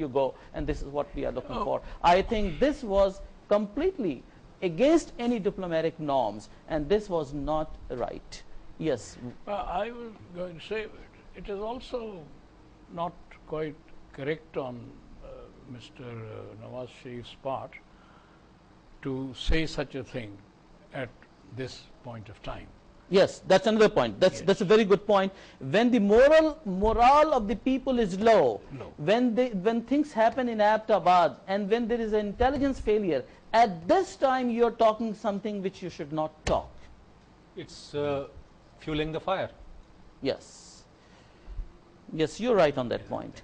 you go and this is what we are looking for. I think this was completely against any diplomatic norms and this was not right. Yes, I was going to say, it is also not quite correct on uh, Mr. uh, Nawaz Sharif's part to say such a thing at this point of time. Yes, that's another point. That's, Yes. that's a very good point. When the moral, morale of the people is low, Low. when, they, when things happen in Abbottabad and when there is an intelligence failure, at this time you are talking something which you should not talk. It's uh, fueling the fire. Yes. Yes, you're right on that point.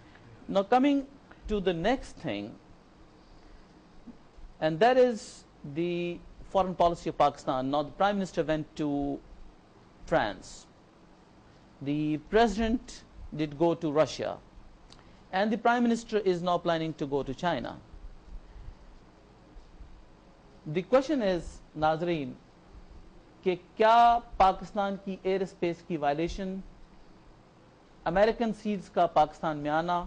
Now coming to the next thing, and that is the foreign policy of Pakistan. Now the Prime Minister went to France. The President did go to Russia. And the Prime Minister is now planning to go to China. The question is, Nazreen, कि क्या पाकिस्तान की air space की violation American seeds का पाकिस्तान में आना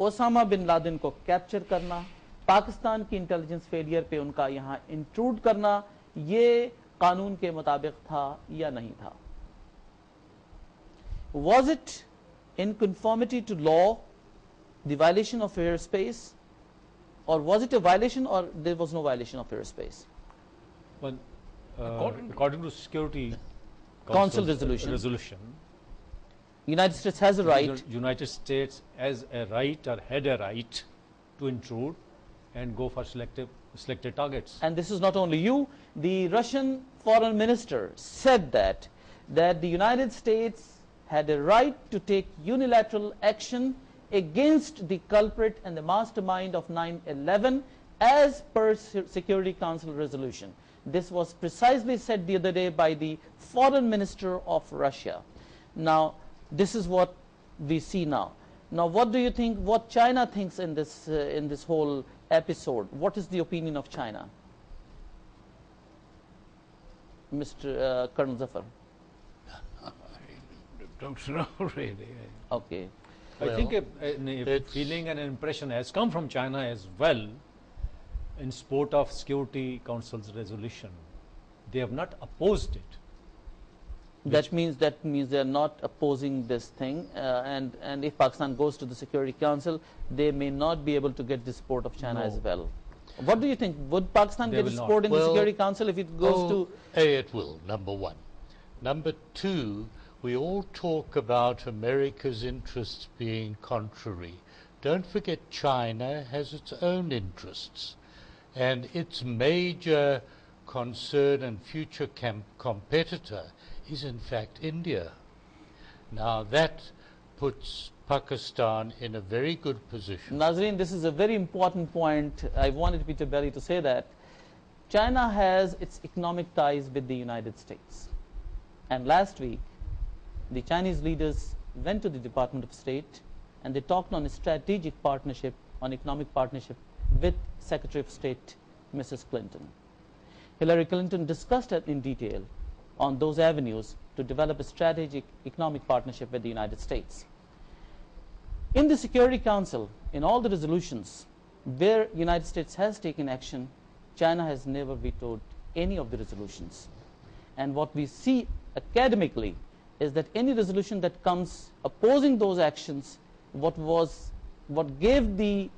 Osama bin Laden को capture करना पाकिस्तान की इंटेलिजेंस फेलियर पे उनका यहाँ इंट्रूड करना ये कानून के मुताबिक था या नहीं था was it in conformity to law the violation of airspace or was it a violation or there was no violation of airspace Well, uh, According according, to- to Security Council resolution. resolution, united states has a right United States has a right or had a right to intrude and go for selective selected targets. and this is not only you the russian foreign minister said that that the united states had a right to take unilateral action against the culprit and the mastermind of 9/11 as per security council resolution. This was precisely said the other day by the foreign minister of russia. Now this is what we see now. Now what do you think what china thinks in this uh, in this whole episode? What is the opinion of china? Mr uh, colonel zafar Don't know really. okay I think a, a, a feeling and an impression has come from China as well in support of Security Council's resolution. They have not opposed it. that means that means they are not opposing this thing uh, and and if pakistan goes to the security council they may not be able to get the support of china as well what do you think would pakistan They get will not. support in the security council if it goes oh, to A, it will, number one. Number two, we all talk about America's interests being contrary. Don't forget China has its own interests. And its major concern and future cam- competitor is in fact India. Now that puts Pakistan in a very good position. Nazreen, this is a very important point. I wanted Peter Baillie to say that China has its economic ties with the United States. And last week, the Chinese leaders went to the Department of State and they talked on a strategic partnership, on economic partnership with Secretary of State Mrs. Clinton. Hillary Clinton discussed it in detail on those avenues to develop a strategic economic partnership with the United States. In the Security Council, in all the resolutions where United States has taken action, China has never vetoed any of the resolutions. And what we see academically is that any resolution that comes opposing those actions, what was, what gave the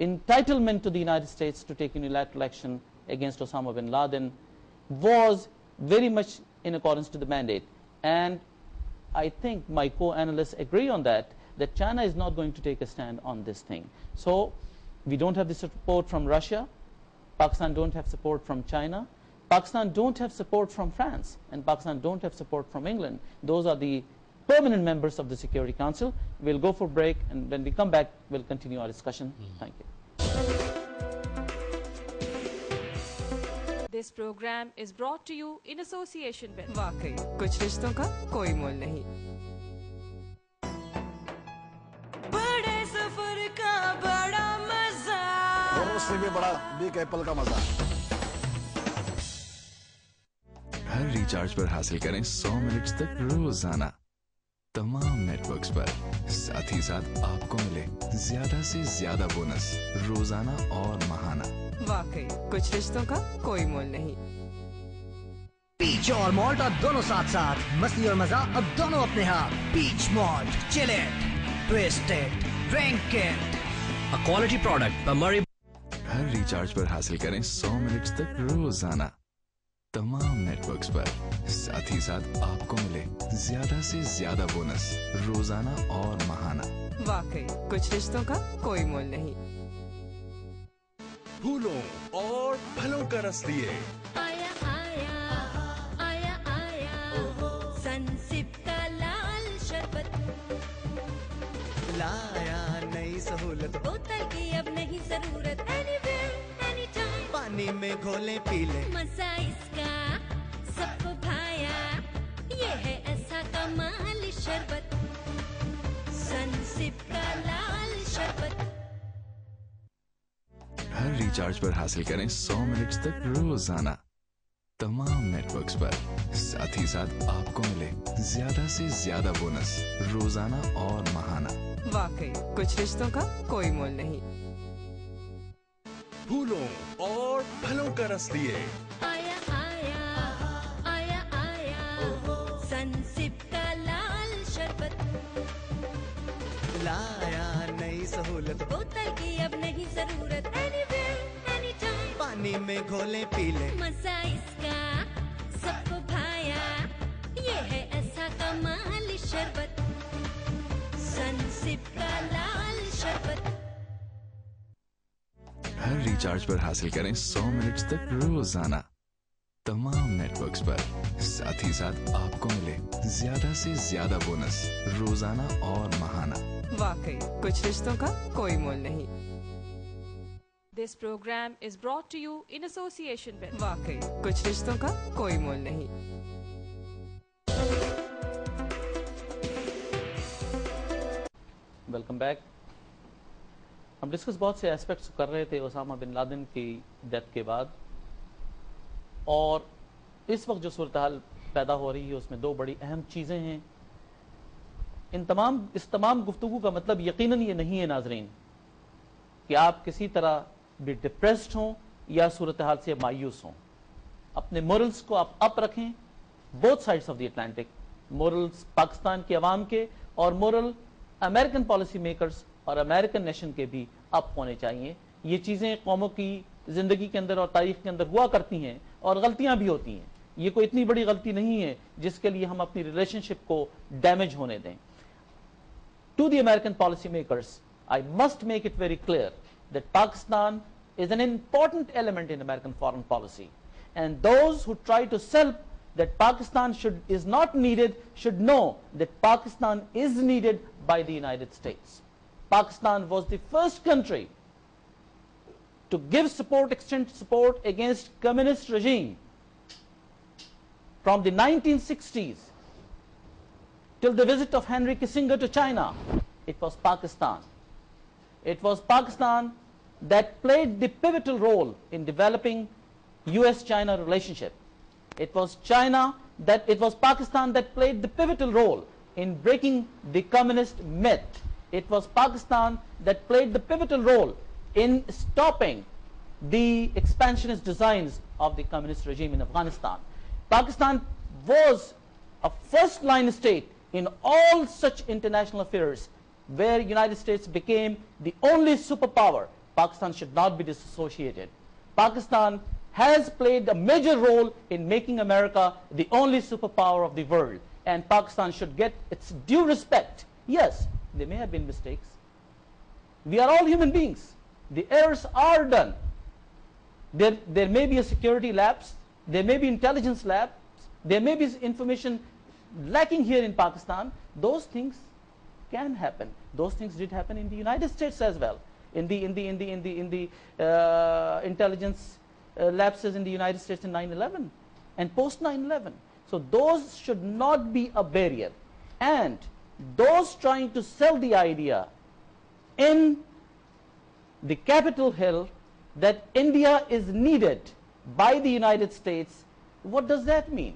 entitlement to the United States to take unilateral action against Osama bin Laden was very much in accordance to the mandate. And I think my co-analysts agree on that, that China is not going to take a stand on this thing. So we don't have the support from Russia, Pakistan don't have support from China, Pakistan don't have support from France, and Pakistan don't have support from England. Those are the permanent members of the Security Council. We'll go for break, and when we come back, we'll continue our discussion. Thank you. This program is brought to you in association with वाकई कुछ रिश्तों का कोई मोल नहीं बड़े सफर का बड़ा मजा और उससे भी बड़ा बिग एप्पल का मजा हर रिचार्ज पर हासिल करें 100 मिनट्स तक रोज़ाना। तमाम नेटवर्क्स पर। साथ ही साथ आपको मिले ज़्यादा से ज़्यादा बोनस रोज़ाना और महाना। वाकई कुछ रिश्तों का कोई मोल नहीं। पीच और मॉल्ट अब दोनों साथ साथ। मस्ती और मज़ा अब दोनों अपने हाथ। Peach malt chelate twisted drink a quality product her recharge पर हासिल करें 100 मिनट्स तक रोज़ाना। तमाम नेटवर्क्स पर साथ ही साथ आपको मिले ज़्यादा से ज़्यादा बोनस रोज़ाना और महाना। वाकई कुछ रिश्तों का कोई मोल नहीं। फूलों और फलों का रस लिए। आया आया आया आया सनसिप का लाल शरबत। लाया नई सहूलत। बोतल की अब नहीं ज़रूरत। एनीवेयर एनी टाइम पानी में घोले पी ले भाया ये है ऐसा कमाल शरबत। सनसिप का लाल शरबत। हर रिचार्ज पर हासिल करें 100 मिनट्स तक रोज़ाना। तमाम नेटवर्क्स पर। साथ ही साथ आपको मिले ज़्यादा से ज़्यादा बोनस रोज़ाना और महाना। वाकई कुछ रिश्तों का कोई मोल नहीं। फूलों और फलों का रस लिए पानी में घोले पी ले मज़ा इसका सबको भाया। ये है ऐसा कमाल शरबत। सनसिप का लाल शरबत। हर रिचार्ज पर हासिल करें 100 मिनट्स तक रोज़ाना। तमाम नेटवर्क्स पर। साथ ही साथ आपको मिले ज़्यादा से ज़्यादा बोनस रोज़ाना और महाना। वाकई कुछ रिश्तों का कोई मोल नहीं। This program is brought to you in association with वाकई कुछ रिश्तों का कोई मोल नहीं। वेलकम बैक हम डिस्कस बहुत से एस्पेक्ट्स कर रहे थे ओसामा बिन लादेन की डेथ के बाद। और इस वक्त जो सूरत हाल पैदा हो रही है उसमें दो बड़ी अहम चीज़ें हैं। इन तमाम इस तमाम गुफ्तगु का मतलब यकीनन ये नहीं है नाजरीन कि आप किसी तरह भी डिप्रेस्ड हों या सूरत हाल से मायूस हों अपने मोरल्स को आप अप रखें both sides of the Atlantic morals Pakistan के अवाम के और मोरल अमेरिकन पॉलिसी मेकर्स और अमेरिकन नेशन के भी अप होने चाहिए। ये चीज़ें कौमों की ज़िंदगी के अंदर और तारीख के अंदर हुआ करती हैं और गलतियाँ भी होती हैं। ये कोई इतनी बड़ी गलती नहीं है जिसके लिए हम अपनी रिलेशनशिप को डैमेज होने दें। To the policy policymakers, I must make it very clear that Pakistan is an important element in American foreign policy. And those who try to sell that Pakistan should, is not needed should know that Pakistan is needed by the United States. Pakistan was the first country to give support, extend support against communist regime from the 1960s till the visit of Henry Kissinger to China, it was Pakistan. It was Pakistan that played the pivotal role in developing US-China relationship. It was China that, it was Pakistan that played the pivotal role in breaking the communist myth. It was Pakistan that played the pivotal role in stopping the expansionist designs of the communist regime in Afghanistan. Pakistan was a first line state in all such international affairs where United States became the only superpower. Pakistan should not be disassociated. Pakistan has played a major role in making America the only superpower of the world. And Pakistan should get its due respect. Yes, there may have been mistakes. We are all human beings. The errors are done. There, there may be a security lapse. There may be intelligence lapse. There may be information lacking here in Pakistan. Those things can happen. Those things did happen in the United States as well. In the in the in the in the in the uh, intelligence uh, lapses in the United States in 9/11 and post 9/11. So those should not be a barrier. And those trying to sell the idea in the Capitol Hill that India is needed by the United States, what does that mean?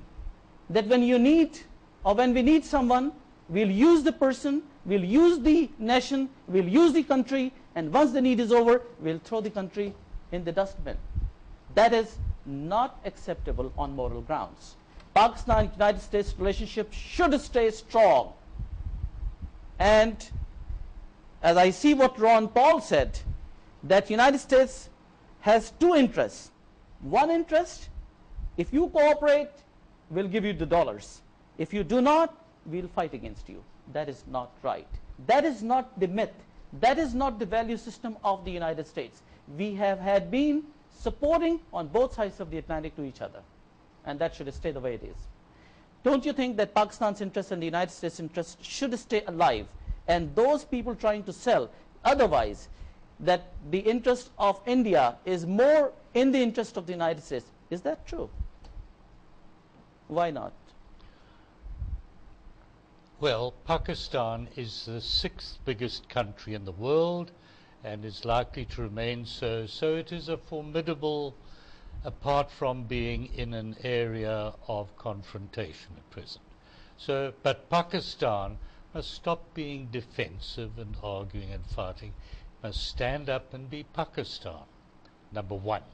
That when you need or when we need someone, we'll use the person, we'll use the nation, we'll use the country, and once the need is over, we'll throw the country in the dustbin. That is not acceptable on moral grounds. Pakistan United States relationship should stay strong. And as I see what Ron Paul said, that United States has two interests. One interest, if you cooperate, we'll give you the dollars. If you do not, we'll fight against you. That is not right. That is not the myth. That is not the value system of the United States. We have had been supporting on both sides of the Atlantic to each other. And that should stay the way it is. Don't you think that Pakistan's interest and the United States interest should stay alive? And those people trying to sell otherwise, that the interest of India is more in the interest of the United States. Is that true? Why not? Well, Pakistan is the sixth biggest country in the world and is likely to remain so. So it is a formidable, apart from being in an area of confrontation at present. So, but Pakistan must stop being defensive and arguing and fighting, must stand up and be Pakistan, number one.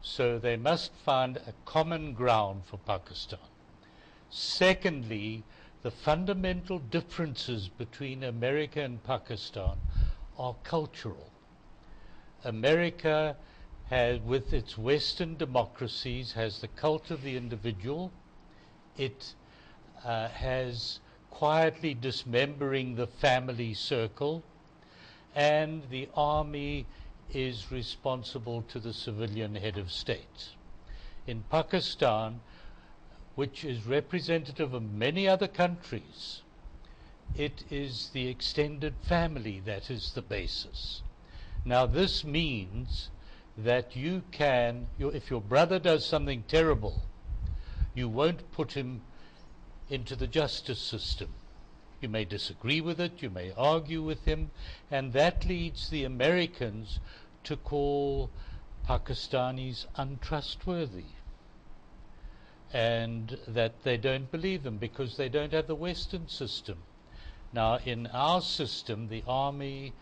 So they must find a common ground for Pakistan. Secondly, the fundamental differences between America and Pakistan are cultural. America has, with its Western democracies, has the cult of the individual. It uh, has quietly dismembering the family circle, and the army is responsible to the civilian head of state. In Pakistan, which is representative of many other countries, it is the extended family that is the basis. Now this means that you can, if your brother does something terrible, you won't put him into the justice system. You may disagree with it, you may argue with him, and that leads the Americans to call Pakistanis untrustworthy and that they don't believe them because they don't have the Western system. Now, in our system, the army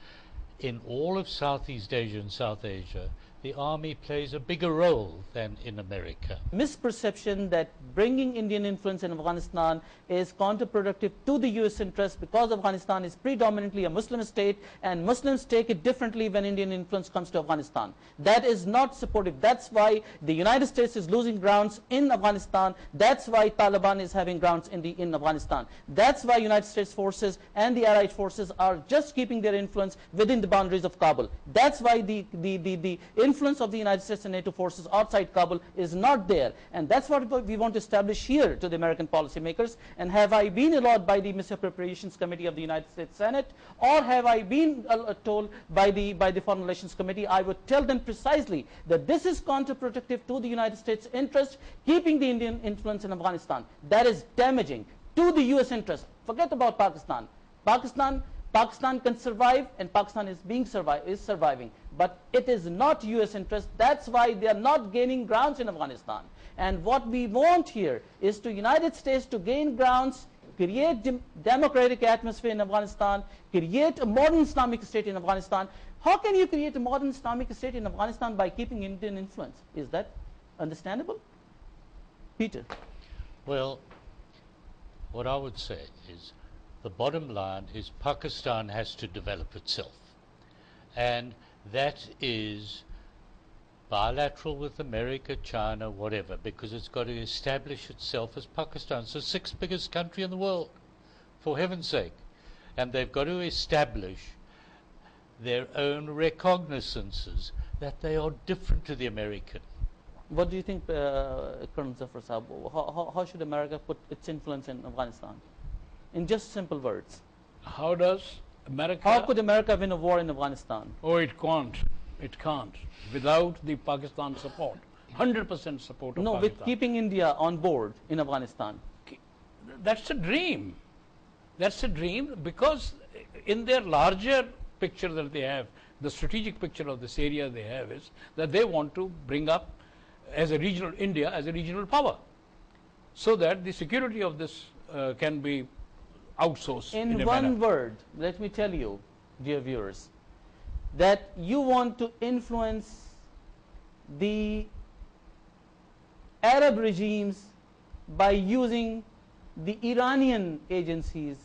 in all of Southeast Asia and South Asia the army plays a bigger role than in America. Misperception that bringing Indian influence in Afghanistan is counterproductive to the US interest because Afghanistan is predominantly a Muslim state and Muslims take it differently when Indian influence comes to Afghanistan. That is not supportive. That's why the United States is losing grounds in Afghanistan. That's why Taliban is having grounds in, the, in Afghanistan. That's why United States forces and the Allied forces are just keeping their influence within the boundaries of Kabul. That's why the, the, the, the influence of the United States and NATO forces outside Kabul is not there. And that's what we want to establish here to the American policymakers. And have I been allowed by the Misappropriations Committee of the United States Senate, or have I been uh, told by the, by the Foreign Relations Committee, I would tell them precisely that this is counterproductive to the United States interest, keeping the Indian influence in Afghanistan. That is damaging to the US interest. Forget about Pakistan. Pakistan Pakistan can survive and Pakistan is being survive is surviving but it is not US interest. That's why they are not gaining grounds in Afghanistan. And what we want here is to United States to gain grounds create dem democratic atmosphere in Afghanistan create a modern Islamic state in Afghanistan. How can you create a modern Islamic state in Afghanistan by keeping Indian influence? Is that understandable? Peter. Well what I would say is the bottom line is Pakistan has to develop itself. And that is bilateral with America, China, whatever, because it's got to establish itself as Pakistan. It's the sixth biggest country in the world, for heaven's sake. And they've got to establish their own recognizances that they are different to the American. What do you think, uh, Colonel Zafar Saab? How, how, how should America put its influence in Afghanistan? in just simple words. How does America... How could America win a war in Afghanistan? Oh, it can't. It can't. Without the Pakistan support. 100% support No, Pakistan. with keeping India on board in Afghanistan. That's a dream. That's a dream because in their larger picture that they have, the strategic picture of this area they have is that they want to bring up as a regional India as a regional power so that the security of this uh, can be outsource in, in one word, let me tell you, dear viewers, that you want to influence the Arab regimes by using the Iranian agencies